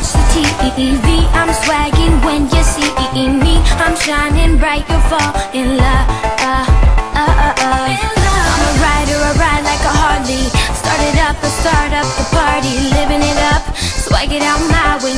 Evie, I'm swagging when you see me. I'm shining bright, you'll fall in love. Uh, uh, uh. I'm a rider, I ride like a Harley. Started up, I start up the party, living it up. Swag it out my way,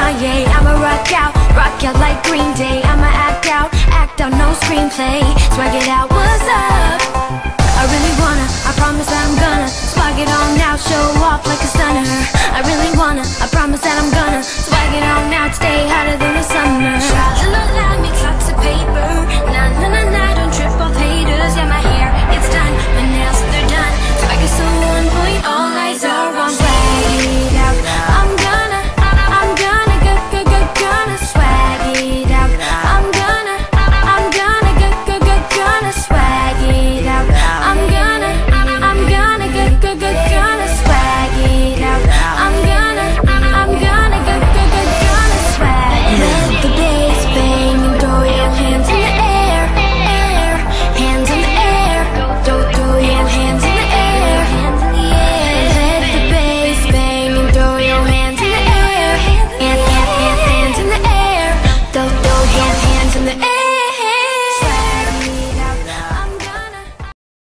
Kanye I'ma rock out, rock out like Green Day I'ma act out, act out, no screenplay Swag it out, what's up?